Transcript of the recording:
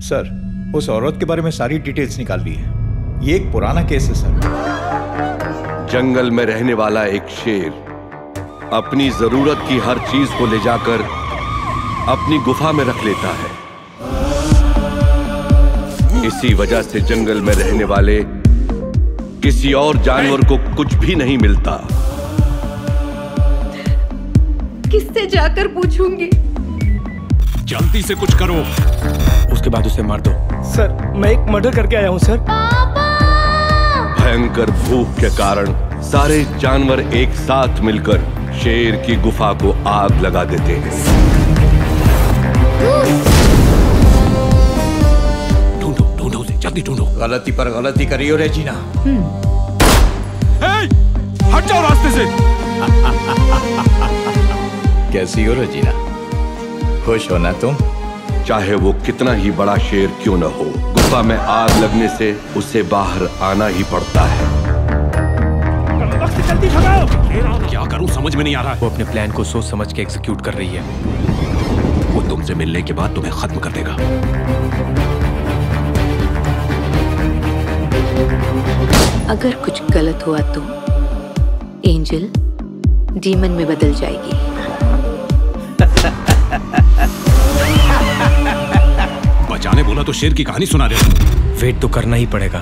Sir उस औरत के बारे में सारी डिटेल्स निकाल ली है। ये एक पुराना केस है सर जंगल में रहने वाला एक शेर अपनी ज़रूरत की हर चीज़ को ले जाकर अपनी गुफा में रख लेता है। इसी वजह से जंगल में रहने वाले किसी और जानवर को कुछ भी नहीं मिलता। किससे जाकर पूछूँगी? जल्दी से कुछ करो। उसके बाद उसे मार दो। सर मैं एक मर्डर करके आया हूँ सर। भयंकर भूख के कारण सारे जानवर एक साथ मिलकर शेर की गुफा को आग लगा देते हैं। ढूंढो ढूंढो उसे जल्दी ढूंढो। गलती पर गलती करी हो रेजिना हट जाओ रास्ते से। कैसी हो रेजिना खुश हो ना तुम? चाहे वो कितना ही बड़ा शेर क्यों न हो गुफा में आग लगने से उसे बाहर आना ही पड़ता है। जल्दी भगाओ क्या करूँ समझ में नहीं आ रहा। वो अपने प्लान को सोच समझ के एग्जीक्यूट कर रही है। वो तुमसे मिलने के बाद तुम्हें खत्म कर देगा। अगर कुछ गलत हुआ तो एंजल डीमन में बदल जाएगी। तो शेर की कहानी सुना रहे हो वेट तो करना ही पड़ेगा।